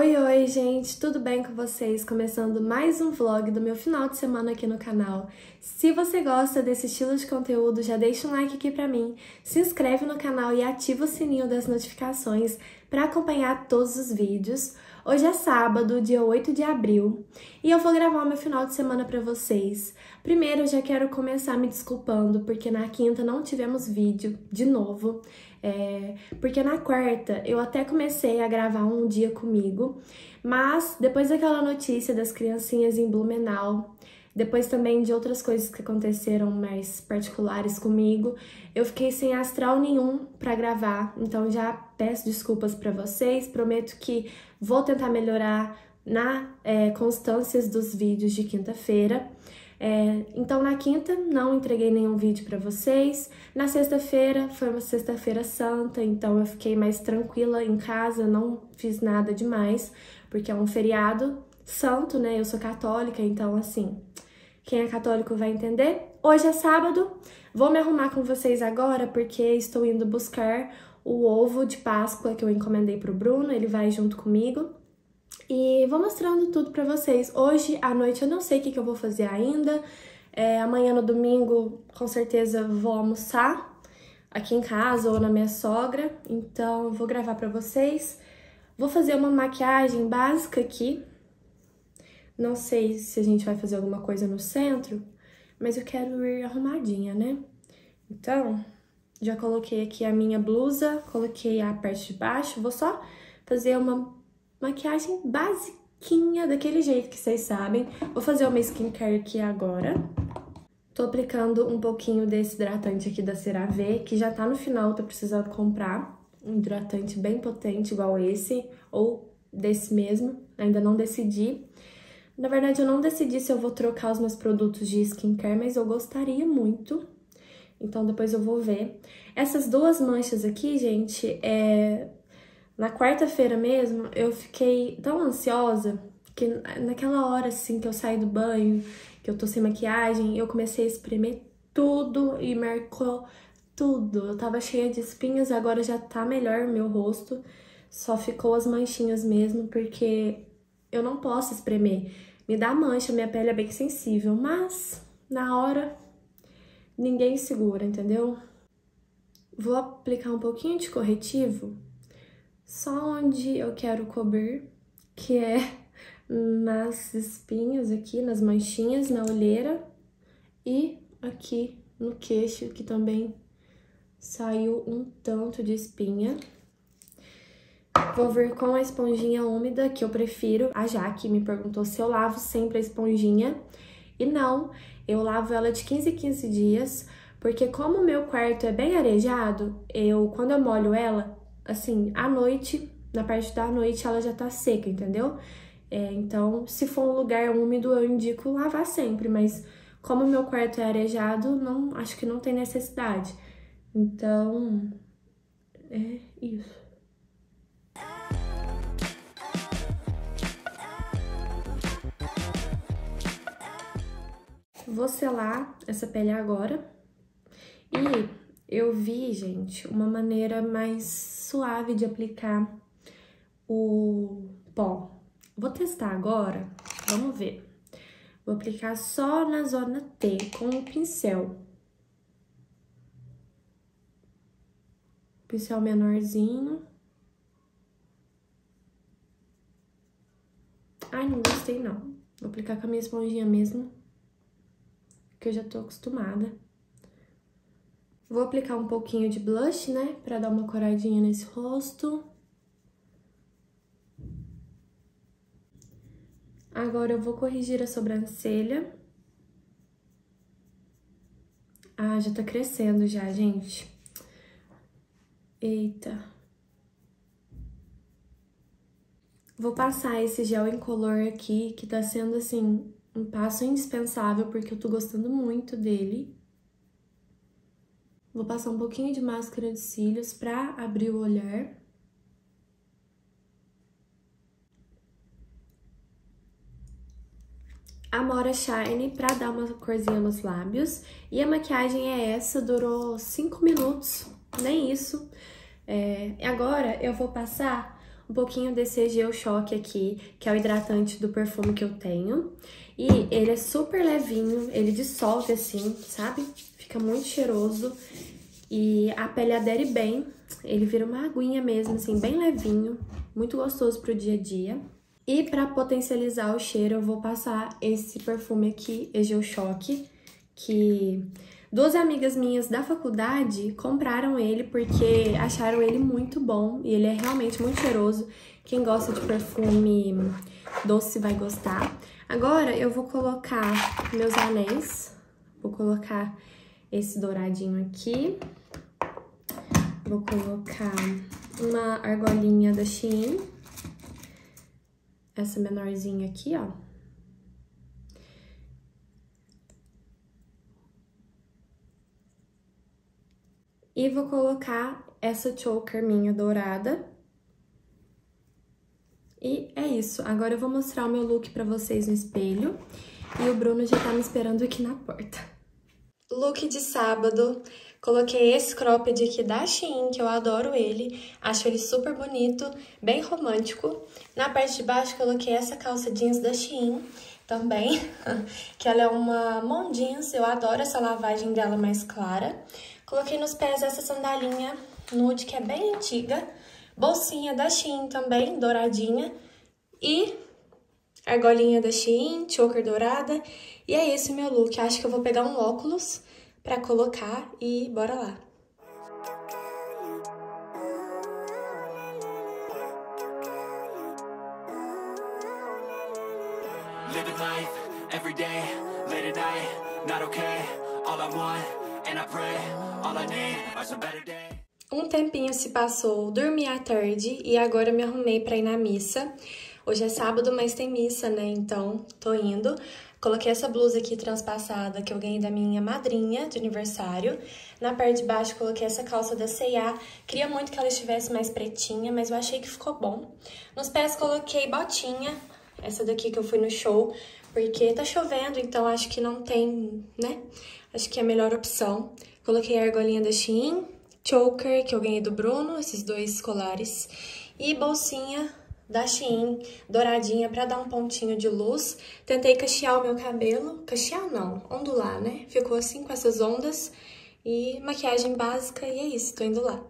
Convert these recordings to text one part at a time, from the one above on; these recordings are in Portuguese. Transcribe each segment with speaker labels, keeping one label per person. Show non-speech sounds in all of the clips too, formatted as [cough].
Speaker 1: Oi, oi, gente, tudo bem com vocês? Começando mais um vlog do meu final de semana aqui no canal. Se você gosta desse estilo de conteúdo, já deixa um like aqui pra mim, se inscreve no canal e ativa o sininho das notificações para acompanhar todos os vídeos. Hoje é sábado, dia 8 de abril, e eu vou gravar o meu final de semana para vocês. Primeiro, eu já quero começar me desculpando, porque na quinta não tivemos vídeo, de novo. É, porque na quarta eu até comecei a gravar um dia comigo, mas depois daquela notícia das criancinhas em Blumenau, depois também de outras coisas que aconteceram mais particulares comigo, eu fiquei sem astral nenhum para gravar. Então já peço desculpas para vocês, prometo que vou tentar melhorar na é, constâncias dos vídeos de quinta-feira. É, então, na quinta, não entreguei nenhum vídeo para vocês. Na sexta-feira, foi uma sexta-feira santa, então eu fiquei mais tranquila em casa, não fiz nada demais, porque é um feriado santo, né? Eu sou católica, então, assim, quem é católico vai entender. Hoje é sábado, vou me arrumar com vocês agora, porque estou indo buscar o ovo de Páscoa que eu encomendei pro Bruno, ele vai junto comigo. E vou mostrando tudo pra vocês. Hoje à noite eu não sei o que, que eu vou fazer ainda. É, amanhã no domingo, com certeza, vou almoçar aqui em casa ou na minha sogra. Então, vou gravar pra vocês. Vou fazer uma maquiagem básica aqui. Não sei se a gente vai fazer alguma coisa no centro, mas eu quero ir arrumadinha, né? Então, já coloquei aqui a minha blusa, coloquei a parte de baixo. Vou só fazer uma maquiagem basiquinha, daquele jeito que vocês sabem. Vou fazer uma skincare aqui agora. Tô aplicando um pouquinho desse hidratante aqui da CeraVe, que já tá no final, tô precisando comprar. Um hidratante bem potente, igual esse, ou desse mesmo, ainda não decidi. Na verdade, eu não decidi se eu vou trocar os meus produtos de skincare, mas eu gostaria muito. Então, depois eu vou ver. Essas duas manchas aqui, gente, é na quarta-feira mesmo, eu fiquei tão ansiosa que naquela hora assim que eu saí do banho, que eu tô sem maquiagem, eu comecei a espremer tudo e marcou tudo. Eu tava cheia de espinhas, agora já tá melhor meu rosto. Só ficou as manchinhas mesmo, porque eu não posso espremer. Me dá mancha, minha pele é bem sensível, mas na hora ninguém segura, entendeu? Vou aplicar um pouquinho de corretivo só onde eu quero cobrir, que é [laughs] nas espinhas aqui, nas manchinhas, na olheira e aqui no queixo, que também saiu um tanto de espinha. Vou vir com a esponjinha úmida, que eu prefiro. A Jaque me perguntou se eu lavo sempre a esponjinha. E não, eu lavo ela de 15 em 15 dias, porque como o meu quarto é bem arejado, eu quando eu molho ela, assim, à noite, na parte da noite, ela já tá seca, entendeu? É, então, se for um lugar úmido, eu indico lavar sempre, mas como meu quarto é arejado, não, acho que não tem necessidade. Então, é isso. Vou selar essa pele agora. E eu vi, gente, uma maneira mais suave de aplicar o pó. Vou testar agora, vamos ver. Vou aplicar só na zona T com o pincel. Pincel menorzinho. Ai, não gostei não. Vou aplicar com a minha esponjinha mesmo, que eu já tô acostumada. Vou aplicar um pouquinho de blush, né, pra dar uma coradinha nesse rosto. Agora eu vou corrigir a sobrancelha. Ah, já tá crescendo já, gente. Eita. Vou passar esse gel incolor aqui, que tá sendo, assim, um passo indispensável, porque eu tô gostando muito dele. Vou passar um pouquinho de máscara de cílios pra abrir o olhar. Amora Shine pra dar uma corzinha nos lábios. E a maquiagem é essa, durou 5 minutos, nem isso. É, agora eu vou passar um pouquinho desse Geo Shock aqui, que é o hidratante do perfume que eu tenho. E ele é super levinho, ele dissolve assim, sabe? Fica muito cheiroso. E a pele adere bem, ele vira uma aguinha mesmo, assim, bem levinho, muito gostoso pro dia a dia. E para potencializar o cheiro, eu vou passar esse perfume aqui, Egeo Choque, que duas amigas minhas da faculdade compraram ele porque acharam ele muito bom e ele é realmente muito cheiroso. Quem gosta de perfume doce vai gostar. Agora eu vou colocar meus anéis, vou colocar esse douradinho aqui, vou colocar uma argolinha da Shein, essa menorzinha aqui, ó. E vou colocar essa choker minha dourada. E é isso. Agora eu vou mostrar o meu look pra vocês no espelho. E o Bruno já tá me esperando aqui na porta. Look de sábado. Coloquei esse cropped aqui da Shein, que eu adoro ele. Acho ele super bonito, bem romântico. Na parte de baixo coloquei essa calça jeans da Shein também, [laughs] que ela é uma mom jeans. Eu adoro essa lavagem dela mais clara. Coloquei nos pés essa sandalinha nude, que é bem antiga. Bolsinha da Shein também, douradinha. E argolinha da Shein, choker dourada. E é esse meu look. Acho que eu vou pegar um óculos para colocar e bora lá. Living life every day, late at night, not okay. All I want Um tempinho se passou, dormi à tarde e agora me arrumei para ir na missa. Hoje é sábado, mas tem missa, né? Então, tô indo. Coloquei essa blusa aqui transpassada que eu ganhei da minha madrinha de aniversário. Na parte de baixo coloquei essa calça da C&A. Queria muito que ela estivesse mais pretinha, mas eu achei que ficou bom. Nos pés coloquei botinha, essa daqui que eu fui no show, porque tá chovendo, então acho que não tem, né? Acho que é a melhor opção. Coloquei a argolinha da Shein, choker que eu ganhei do Bruno, esses dois colares, e bolsinha da Shein, douradinha pra dar um pontinho de luz. Tentei cachear o meu cabelo, cachear não, ondular, né? Ficou assim com essas ondas e maquiagem básica e é isso, tô indo lá.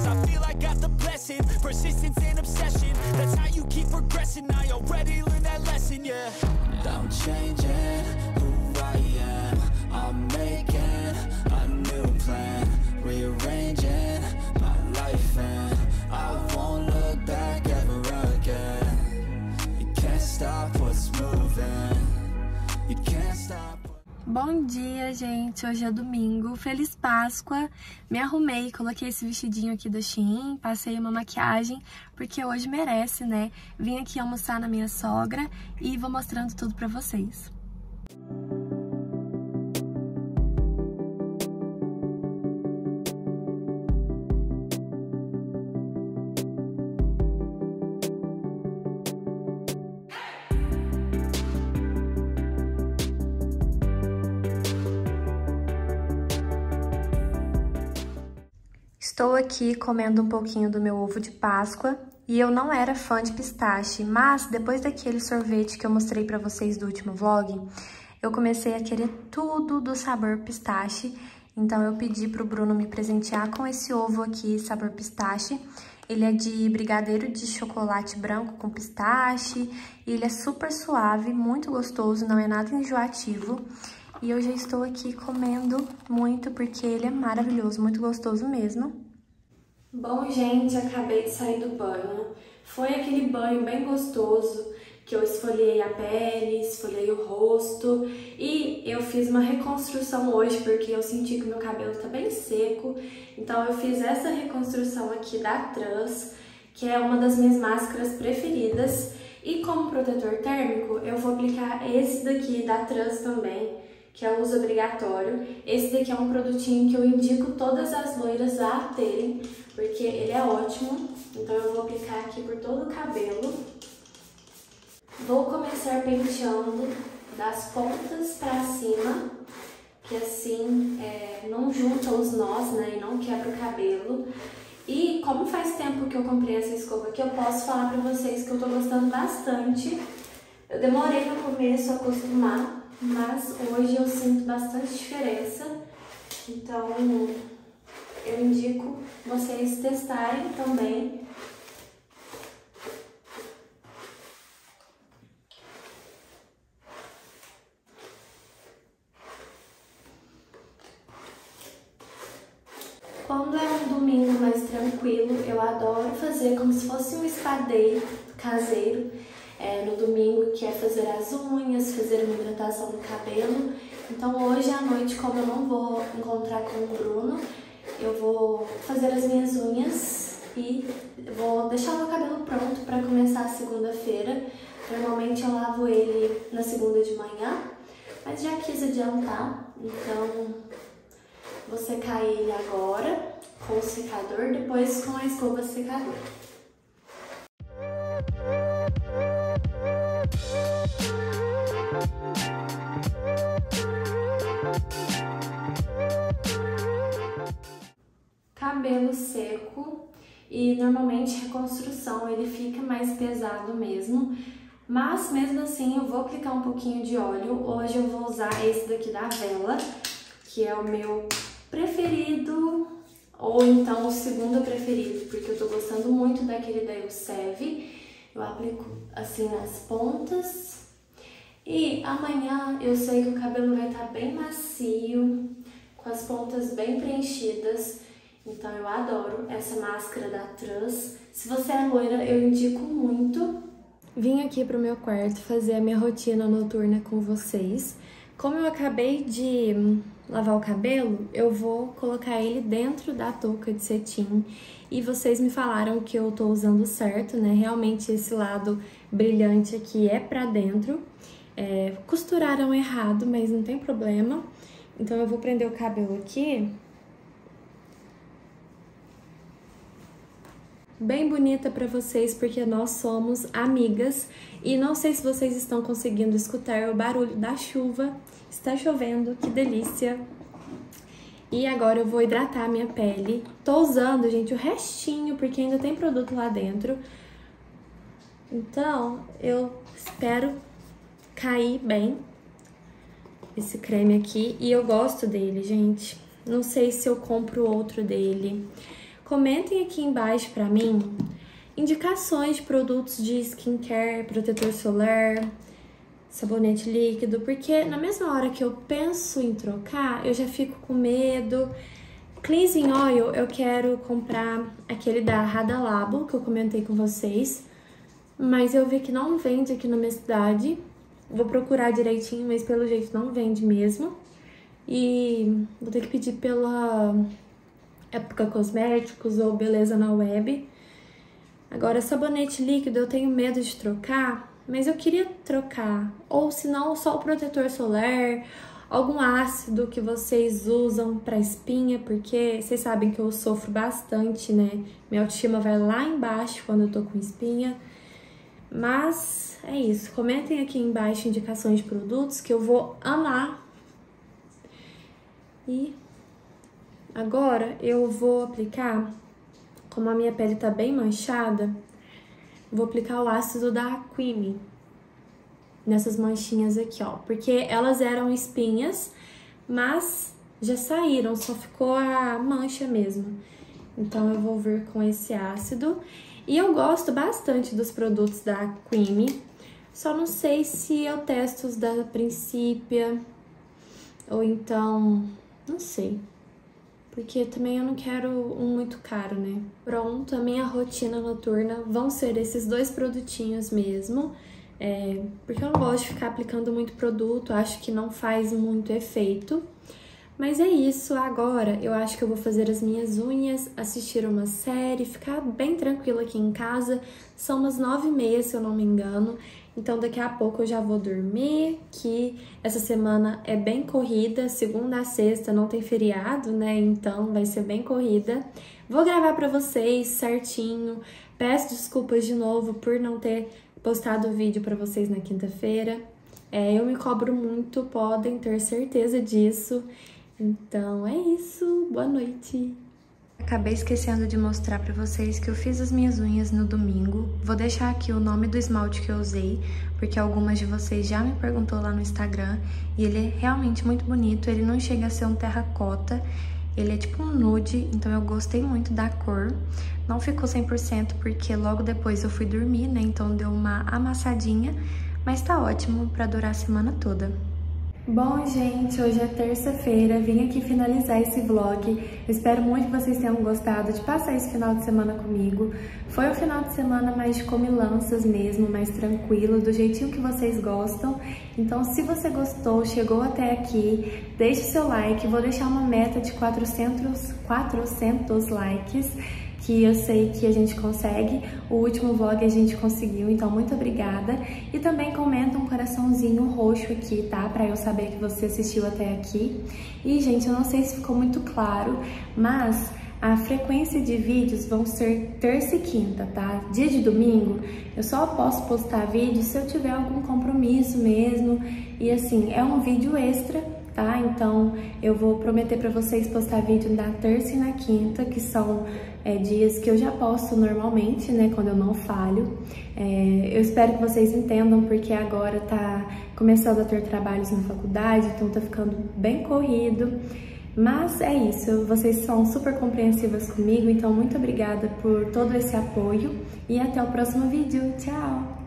Speaker 1: Cause I feel I got the blessing, persistence and obsession. That's how you keep progressing, I already learned that lesson, yeah. Don't changing Bom dia, gente! Hoje é domingo, Feliz Páscoa! Me arrumei, coloquei esse vestidinho aqui da Shein, passei uma maquiagem, porque hoje merece, né? Vim aqui almoçar na minha sogra e vou mostrando tudo pra vocês. Aqui comendo um pouquinho do meu ovo de Páscoa e eu não era fã de pistache, mas depois daquele sorvete que eu mostrei pra vocês do último vlog, eu comecei a querer tudo do sabor pistache, então eu pedi pro Bruno me presentear com esse ovo aqui, sabor pistache. Ele é de brigadeiro de chocolate branco com pistache, e ele é super suave, muito gostoso, não é nada enjoativo. E eu já estou aqui comendo muito porque ele é maravilhoso, muito gostoso mesmo. Bom, gente, acabei de sair do banho. Foi aquele banho bem gostoso. que eu esfoliei a pele, esfoliei o rosto e eu fiz uma reconstrução hoje porque eu senti que meu cabelo tá bem seco. Então eu fiz essa reconstrução aqui da Trans, que é uma das minhas máscaras preferidas. E como protetor térmico, eu vou aplicar esse daqui da Trans também, que é o uso obrigatório. Esse daqui é um produtinho que eu indico todas as loiras a terem, porque ele é ótimo. Então eu vou aplicar aqui por todo o cabelo. Vou começar penteando das pontas para cima, que assim é, não junta os nós, né, e não quebra o cabelo. E como faz tempo que eu comprei essa escova aqui, eu posso falar pra vocês que eu tô gostando bastante. Eu demorei no começo a acostumar, mas hoje eu sinto bastante diferença. Então, eu indico vocês testarem também Quando é um domingo mais tranquilo, eu adoro fazer como se fosse um espadeiro caseiro é, no domingo, que é fazer as unhas, fazer uma hidratação no cabelo. Então hoje à noite, como eu não vou encontrar com o Bruno, eu vou fazer as minhas unhas e vou deixar o meu cabelo pronto para começar a segunda-feira. Normalmente eu lavo ele na segunda de manhã, mas já quis adiantar, então Vou secar ele agora com o secador, depois com a escova secadora. Cabelo seco e normalmente reconstrução ele fica mais pesado mesmo, mas mesmo assim eu vou aplicar um pouquinho de óleo. Hoje eu vou usar esse daqui da Vela, que é o meu preferido ou então o segundo preferido, porque eu tô gostando muito daquele da Yosev. Eu aplico assim nas pontas. E amanhã eu sei que o cabelo vai estar tá bem macio, com as pontas bem preenchidas. Então eu adoro essa máscara da Trans. Se você é loira, eu indico muito. Vim aqui pro meu quarto fazer a minha rotina noturna com vocês. Como eu acabei de lavar o cabelo, eu vou colocar ele dentro da touca de cetim. E vocês me falaram que eu tô usando certo, né? Realmente esse lado brilhante aqui é pra dentro. É, costuraram errado, mas não tem problema. Então eu vou prender o cabelo aqui bem bonita para vocês porque nós somos amigas e não sei se vocês estão conseguindo escutar o barulho da chuva. Está chovendo, que delícia! E agora eu vou hidratar a minha pele. Tô usando, gente, o restinho porque ainda tem produto lá dentro. Então, eu espero cair bem esse creme aqui e eu gosto dele, gente. Não sei se eu compro outro dele. Comentem aqui embaixo para mim indicações de produtos de skincare, protetor solar, sabonete líquido, porque na mesma hora que eu penso em trocar, eu já fico com medo. Cleansing Oil, eu quero comprar aquele da Radalabo, que eu comentei com vocês, mas eu vi que não vende aqui na minha cidade. Vou procurar direitinho, mas pelo jeito não vende mesmo. E vou ter que pedir pela Época Cosméticos ou Beleza na Web. Agora, sabonete líquido eu tenho medo de trocar, mas eu queria trocar. Ou se não, só o protetor solar, algum ácido que vocês usam para espinha, porque vocês sabem que eu sofro bastante, né? Minha autoestima vai lá embaixo quando eu tô com espinha. Mas é isso. Comentem aqui embaixo indicações de produtos que eu vou amar. E Agora eu vou aplicar, como a minha pele tá bem manchada, vou aplicar o ácido da Aquime nessas manchinhas aqui, ó, porque elas eram espinhas, mas já saíram, só ficou a mancha mesmo. Então eu vou vir com esse ácido. E eu gosto bastante dos produtos da Aquime, só não sei se eu testo os da Princípia ou então, não sei porque também eu não quero um muito caro, né? Pronto, a minha rotina noturna vão ser esses dois produtinhos mesmo. é, porque eu não gosto de ficar aplicando muito produto, acho que não faz muito efeito. Mas é isso, agora eu acho que eu vou fazer as minhas unhas, assistir uma série, ficar bem tranquila aqui em casa. São umas nove e meia, se eu não me engano. Então daqui a pouco eu já vou dormir, que essa semana é bem corrida, segunda a sexta não tem feriado, né? Então vai ser bem corrida. Vou gravar para vocês certinho. Peço desculpas de novo por não ter postado o vídeo para vocês na quinta-feira. É, eu me cobro muito, podem ter certeza disso. Então é isso, boa noite! Acabei esquecendo de mostrar pra vocês que eu fiz as minhas unhas no domingo. Vou deixar aqui o nome do esmalte que eu usei, porque algumas de vocês já me perguntou lá no Instagram. E ele é realmente muito bonito, ele não chega a ser um terracota, ele é tipo um nude, então eu gostei muito da cor. Não ficou 100% porque logo depois eu fui dormir, né, então deu uma amassadinha, mas tá ótimo pra durar a semana toda. Bom, gente, hoje é terça-feira, vim aqui finalizar esse vlog. espero muito que vocês tenham gostado de passar esse final de semana comigo. Foi um final de semana mais de comilanças mesmo, mais tranquilo, do jeitinho que vocês gostam. Então, se você gostou, chegou até aqui, deixe seu like. Vou deixar uma meta de 400, 400 likes que eu sei que a gente consegue. O último vlog a gente conseguiu, então muito obrigada. E também comenta um coraçãozinho roxo aqui, tá? Pra eu saber que você assistiu até aqui. E, gente, eu não sei se ficou muito claro, mas a frequência de vídeos vão ser terça e quinta, tá? Dia de domingo, eu só posso postar vídeo se eu tiver algum compromisso mesmo. E assim, é um vídeo extra tá? Então eu vou prometer para vocês postar vídeo na terça e na quinta, que são é, dias que eu já posto normalmente, né? Quando eu não falho. É, eu espero que vocês entendam, porque agora tá começando a ter trabalhos na faculdade, então tá ficando bem corrido. Mas é isso, vocês são super compreensivas comigo, então muito obrigada por todo esse apoio e até o próximo vídeo. Tchau!